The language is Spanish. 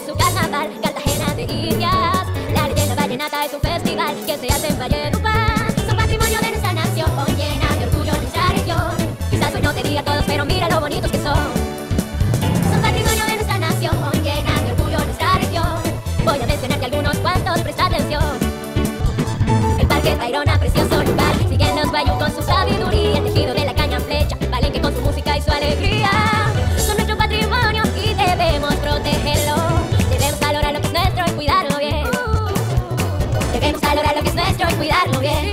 su carnaval, Cartagena de Indias. La leyenda vallenata es un festival que se hace en Valledupar. Son patrimonio de nuestra nación, hoy llena de orgullo nuestra región. Quizás hoy no te diga todos, pero mira lo bonitos que son. Son patrimonio de nuestra nación, hoy llena de orgullo nuestra región. Voy a mencionarte algunos cuantos, presta atención. El Parque Tayrona, precioso. gusta lograr lo que es nuestro y cuidarlo bien.